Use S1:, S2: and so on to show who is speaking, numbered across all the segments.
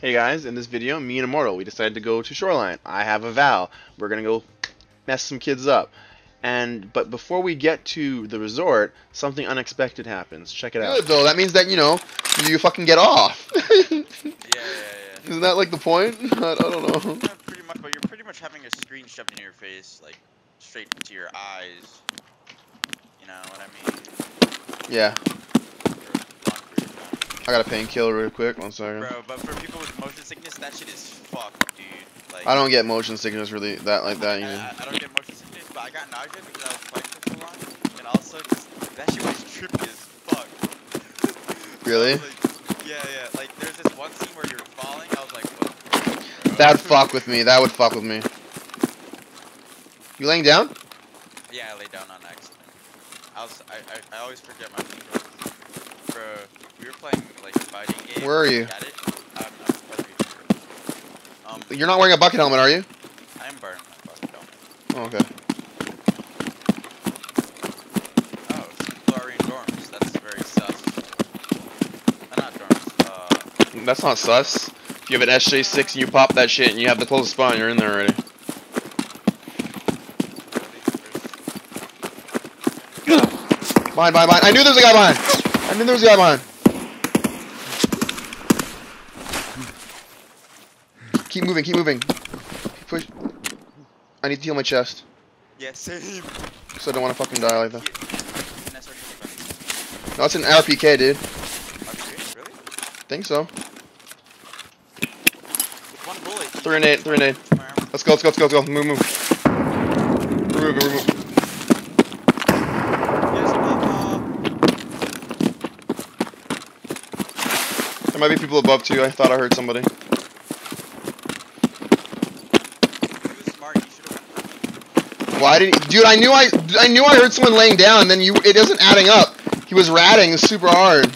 S1: Hey guys, in this video, me and Immortal, we decided to go to Shoreline. I have a Val. We're gonna go mess some kids up. And but before we get to the resort, something unexpected happens. Check it out.
S2: Good though. That means that you know you fucking get off.
S3: Yeah, yeah, yeah.
S2: Isn't that like the point? I, I don't know.
S3: Yeah, pretty much, but you're pretty much having a screen shoved in your face, like straight into your eyes. You know what I mean?
S2: Yeah.
S3: For a long period of time.
S2: I got a painkiller real quick. One second.
S3: Bro, but for people with motion sickness, that shit is fucked, dude. Like,
S2: I don't get motion sickness really that like that. Either.
S3: I, I don't get motion sickness, but I got nausea because I was playing for so long, and also just that shit was trippy as fuck.
S2: Really?
S3: like- yeah, yeah. Like there's this one scene where you're falling. I was like, what?
S2: That would fuck with me. That would fuck with me. You laying down?
S3: Yeah, I lay down on accident. I was, I, I, I always forget my controls. Bro, we were playing like fighting game.
S2: Where are you?
S3: Um, I'm supposed to be
S2: You're not wearing a bucket helmet, are you?
S3: I am burning my fucking helmet.
S2: Oh, okay.
S3: Oh, chlorine dorms. That's very sus. Uh, not dorms. Uh,
S2: That's not sus. If you have an SJ6 and you pop that shit and you have the closest spawn, you're in there already. Behind, behind, behind. I knew there was a guy behind. I knew there was a guy behind. Keep moving, keep moving. Keep push. I need to heal my chest,
S3: yeah, same.
S2: so I don't want to fucking die like that.
S3: Can I start shooting guns?
S2: No, it's an RPK, dude.
S3: Okay, really?
S2: Think so.
S3: With one bullet.
S2: Three and eight, three and eight.
S3: shoot my armor.
S2: Let's go, let's go, let's go, let's go. Move, move. Remove, remove.
S3: Yes, uh,
S2: There might be people above too. I thought I heard somebody.
S3: he was smart. You should have
S2: Why did he, dude? I knew I I knew I heard someone laying down, and then you it isn't adding up. He was ratting super hard.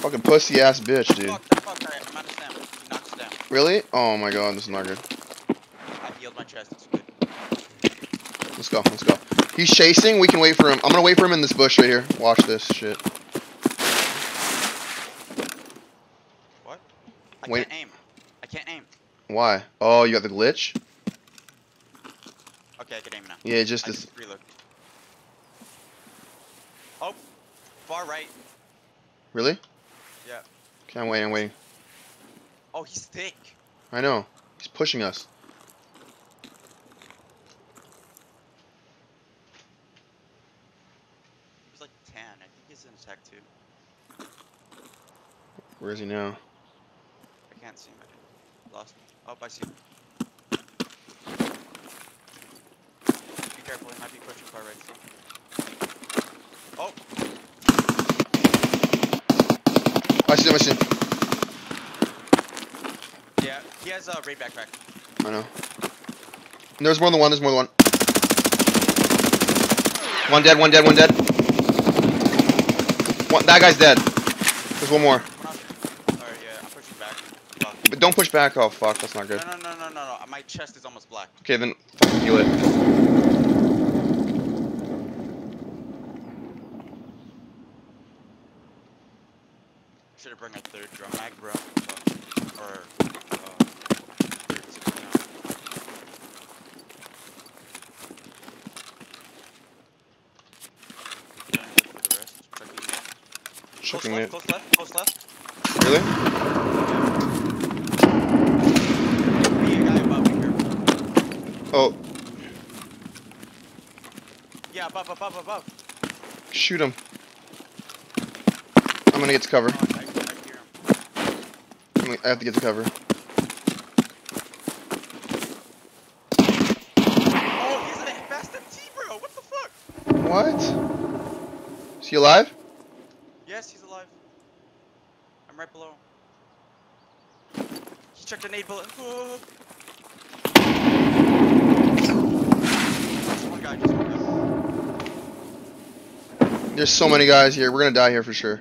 S2: Fucking pussy ass bitch, dude.
S3: Fuck, fuck, alright, I'm out of stamina. He knocks down.
S2: Really? Oh my god, this is not good.
S3: I healed my chest, it's good.
S2: Let's go, let's go. He's chasing. We can wait for him. I'm gonna wait for him in this bush right here. Watch this shit.
S3: What? I
S2: Wait.
S3: can't aim. I can't aim.
S2: Why? Oh, you got the glitch?
S3: Okay, I can aim now.
S2: Yeah, just
S3: I
S2: this.
S3: reload. Oh, far right.
S2: Really?
S3: Yeah.
S2: Okay, I'm waiting, I'm waiting.
S3: Oh, he's thick.
S2: I know. He's pushing us.
S3: He was like 10. I think he's in attack too.
S2: Where is he now?
S3: I can't see him. I. Lost him. Oh, I see him. Be careful, he might be pushing far right. Oh,
S2: I see him, I see him.
S3: yeah. He has a raid backpack.
S2: I know. There's more than one, there's more than one. One dead, one dead, one dead. One, that guy's dead. There's one more.
S3: Come on. Alright, yeah, I'm pushing back. Fuck.
S2: But don't push back. Oh, fuck, that's not good.
S3: no, no, no, no, no. My chest is almost black.
S2: Okay, then fucking heal it.
S3: Should have bring a third drum mag, bro. Or, uh, third six round. Trying to look for the rest. Checking
S2: Checking
S3: it.
S2: it.
S3: Close left, close left.
S2: Really?
S3: Be a guy above, be careful.
S2: Oh,
S3: Yeah, above, above, above.
S2: shoot him. I'm gonna get to cover.
S3: Oh, I, I, I hear him.
S2: I'm gonna- I have to get to cover.
S3: Oh, he's in a fast MT, bro. What the fuck?
S2: What? Is he alive?
S3: Yes, he's alive. I'm right below. He checked a nade bullet. Oh. guy just
S2: There's so many guys here. We're gonna die here for sure.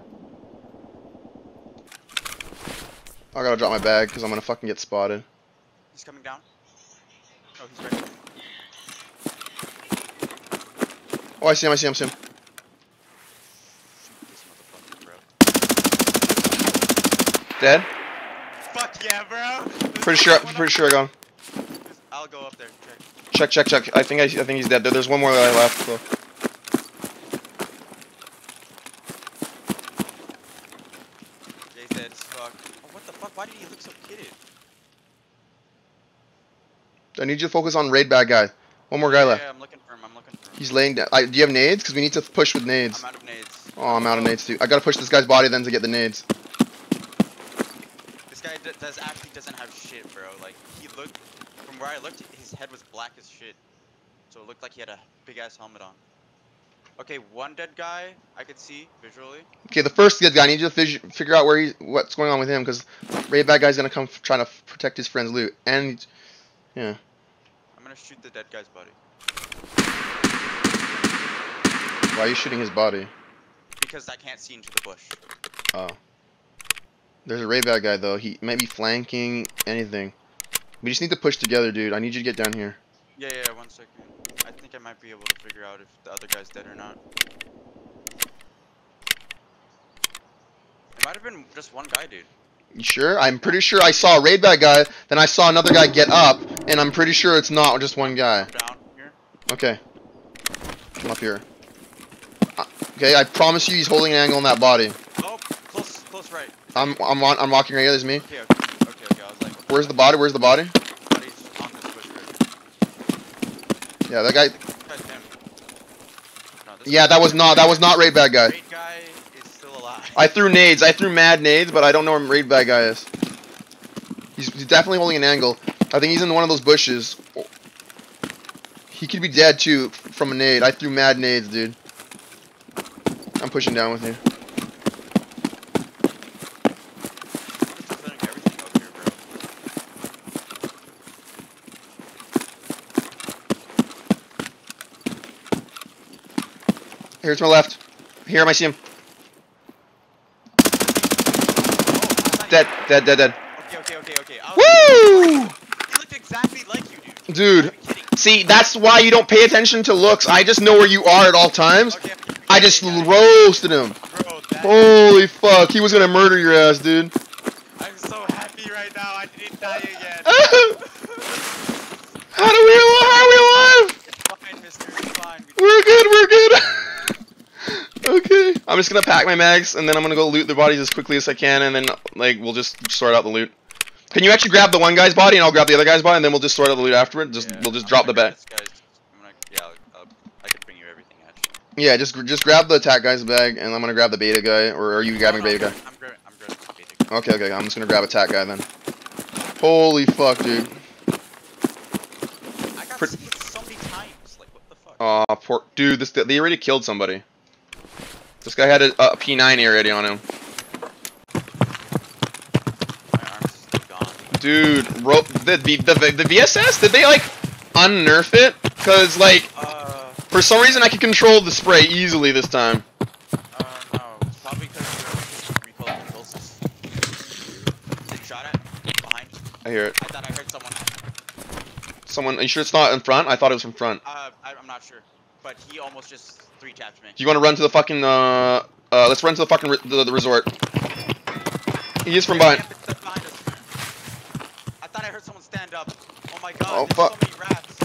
S2: I gotta drop my bag because I'm gonna fucking get spotted.
S3: He's coming down. Oh, he's right.
S2: Oh, I see him. I see him. I see him. Dead?
S3: Fuck yeah, bro.
S2: Pretty sure. Pretty sure I got him.
S3: I'll go up there. Check.
S2: Check, check, check. I think I, I think he's dead. There- There's one more that I left. So.
S3: Jay's dead as fuck. Oh, what the fuck? Why did he look so kidded?
S2: I need you to focus on raid bad guy. One more guy
S3: yeah,
S2: left.
S3: Yeah, I'm looking for him. I'm looking for him.
S2: He's laying down. I, do you have nades? Because we need to push with nades.
S3: I'm out of nades.
S2: Oh, I'm out of nades too. I gotta push this guy's body then to get the nades.
S3: This guy does actually doesn't have shit, bro. Like he looked from where I looked, his head was black as shit. So it looked like he had a big ass helmet on. Okay, one dead guy I could see visually.
S2: Okay, the first dead guy. I need you to figure out where he, what's going on with him, because raid bad guy's gonna come f- trying to f- protect his friend's loot. And yeah,
S3: I'm gonna shoot the dead guy's body
S2: why are you shooting his body?
S3: because I can't see into the bush.
S2: Oh, there's a raid bad guy though. He might be flanking anything. We just need to push together, dude. I need you to get down here.
S3: Yeah, yeah. One second. I think I might be able to figure out if the other guy's dead or not. It might have been just one guy, dude.
S2: You sure? I'm pretty sure I saw a raid bad guy. Then I saw another guy get up, and I'm pretty sure it's not just one guy.
S3: Down here.
S2: Okay. Come up here. Uh, Okay, I promise you he's holding an angle on that body.
S3: Oh, close, close right.
S2: I'm I'm on, I'm walking right here, there's me.
S3: Okay, okay. I was like, what
S2: Where's the body? Where's the body?
S3: body's on this bush right
S2: Yeah, that guy
S3: That's him. No, this
S2: Yeah, that was not that was not raid bad guy.
S3: Great guy is still alive.
S2: I threw nades. I threw mad nades, but I don't know where raid bad guy is. He's, he's definitely holding an angle. I think he's in one of those bushes. He could be dead too from a nade. I threw mad nades, dude. I'm pushing down with you.
S3: Defending everything over here, bro.
S2: Here's my left. Here, I see him.
S3: Oh,
S2: Dead, dead, dead, dead.
S3: Okay, okay, okay, okay.
S2: Woo!
S3: He looked exactly like you, dude.
S2: Dude,
S3: Are you kidding?
S2: see, that's why you don't pay attention to looks. I just know where you are at all times.
S3: Okay,
S2: I just roasted him.
S3: Bro,
S2: Holy fuck, he was gonna murder your ass, dude.
S3: I'm so happy right now. I didn't die again.
S2: How do we how are we alive?
S3: it's fine, mister. It's fine. We-
S2: We're good, we're good. okay. I'm just gonna pack my mags and then I'm gonna go loot the bodies as quickly as I can and then like we'll just sort out the loot. Can you actually grab the one guy's body and I'll grab the other guy's body and then we'll just sort out the loot afterward? Just
S3: Yeah,
S2: we'll just
S3: I'm
S2: drop the
S3: gonna
S2: bag.
S3: guy's- I'm gonna, yeah, I'll, I'll, I can bring you everything actually.
S2: Yeah, just just grab the attack guy's bag and I'm gonna grab the beta guy or are you grabbing
S3: No, no,
S2: beta
S3: I'm
S2: guy?
S3: good. I'm good. I'm good. I'm beta guy.
S2: Okay, okay, I'm just gonna grab attack guy then. Holy fuck, dude.
S3: I got
S2: Pre-
S3: so many times. Like, what the fuck?
S2: Aw, poor dude. This they already killed somebody. This guy had a, a P90 already on him. Dude, ro- the, the the the VSS did they like unnerf it? Cause like
S3: Uh,
S2: for some reason I could control the spray easily this time.
S3: because?
S2: I hear it.
S3: I thought I heard someone.
S2: Someone, are you sure it's not in front? I thought it was from front.
S3: Uh, I, I'm not sure. But he almost just three tapped me.
S2: Do you want to run to the fucking uh uh? Let's run to the fucking the, the resort. He is from behind.
S3: yeah, but behind us. I thought I heard someone stand up. Oh my god,
S2: Oh,
S3: there's
S2: fuck.
S3: so many rats.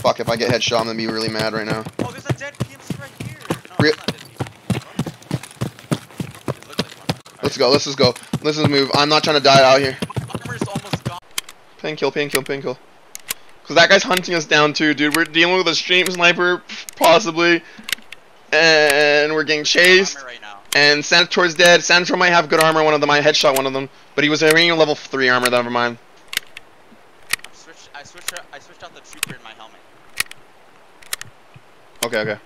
S2: Fuck! If I get headshot, I'm gonna be really mad right now.
S3: Oh, there's a dead PMC right here. No,
S2: Re-
S3: it's not dead PMC. What? It looked like.
S2: Let's go. Let's just go. Let's just move. I'm not trying to die out here.
S3: Armor's almost gone.
S2: Pin kill, pin kill, pin kill. Cause that guy's hunting us down too, dude. We're dealing with a stream sniper, possibly, and we're getting chased.
S3: Armor right now.
S2: And Sanitar's dead. Sanator might have good armor. One of them, I headshot one of them, but he was wearing a level three armor. Never mind.
S3: I switched. I switched. I switched out the trooper in my helmet.
S2: Okay, okay.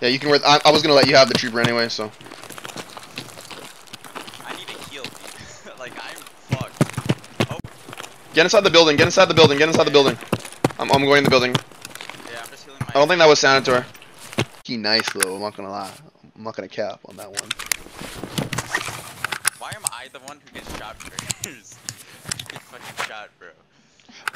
S2: Yeah, you can wear. I, I was gonna let you have the trooper anyway, so.
S3: I need a heal. dude. like I'm fucked.
S2: Get inside the building. Get inside the building. Get inside the building. I'm, I'm going in the building.
S3: Yeah, I'm just healing my.
S2: I don't think that was Sanitar. He nice though. I'm not gonna lie. I'm not gonna cap on that one.
S3: Why am I the one who gets shot first? Get fucking shot, bro.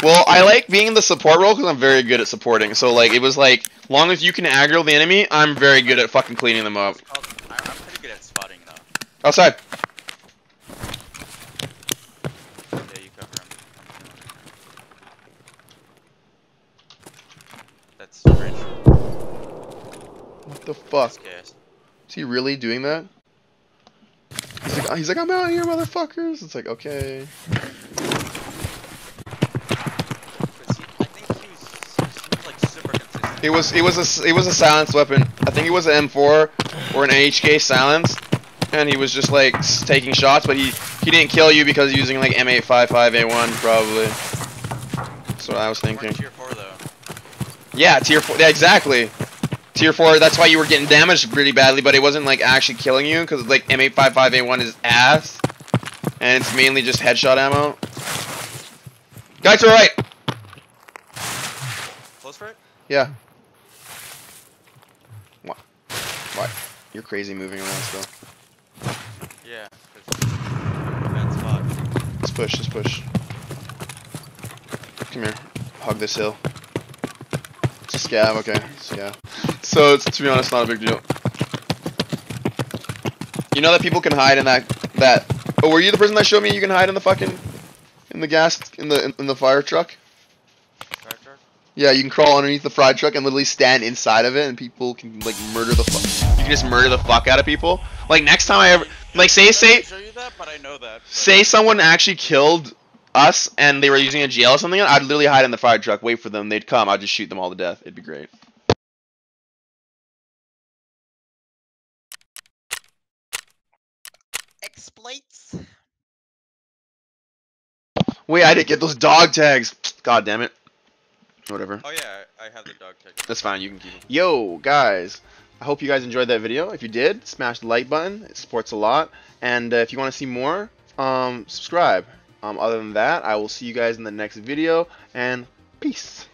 S2: Well, I like being in the support role because I'm very good at supporting. So like, it was like, long as you can aggro the enemy, I'm very good at fucking cleaning them up.
S3: It's called- I- I'm pretty good at spotting though.
S2: Outside.
S3: Yeah, you cover him. That's rich.
S2: What the fuck? Is he really doing that? He's like, he's like, I'm out here, motherfuckers. It's like, okay.
S3: He, I think he was, he was like super consistent.
S2: It was, it was a, it was a silenced weapon. I think it was an M4 or an HK silence, and he was just like taking shots, but he, he didn't kill you because using like M855A1 probably. That's what I was thinking.
S3: tier 4 though.
S2: Yeah, tier four. Yeah, exactly. Tier four. That's why you were getting damaged pretty badly, but it wasn't like actually killing you because like M855A1 is ass, and it's mainly just headshot ammo. Guys, are right.
S3: Close for it?
S2: Yeah. What? What? You're crazy moving around still.
S3: Yeah. 'cause Bad spot.
S2: Let's push. Let's push. Come here. Hug this hill. It's a scav. Okay. Scav. So it's to be honest, not a big deal. You know that people can hide in that that. Oh, were you the person that showed me you can hide in the fucking in the gas in the in the fire truck?
S3: Fire truck?
S2: Yeah, you can crawl underneath the fry truck and literally stand inside of it, and people can like murder the fuck. You can just murder the fuck out of people. Like next time I ever, like say say
S3: show you that, but I know that.
S2: say someone actually killed us and they were using a GL or something, I'd literally hide in the fire truck, wait for them, they'd come, I'd just shoot them all to death. It'd be great.
S3: Exploits.
S2: Wait, I didn't get those dog tags. God damn it. Whatever.
S3: Oh yeah, I have the dog tag.
S2: That's fine, you can keep them.
S1: Yo, guys. I hope you guys enjoyed that video. If you did, smash the like button. It supports a lot. And uh, if you want to see more, um, subscribe. Um, other than that, I will see you guys in the next video. And peace.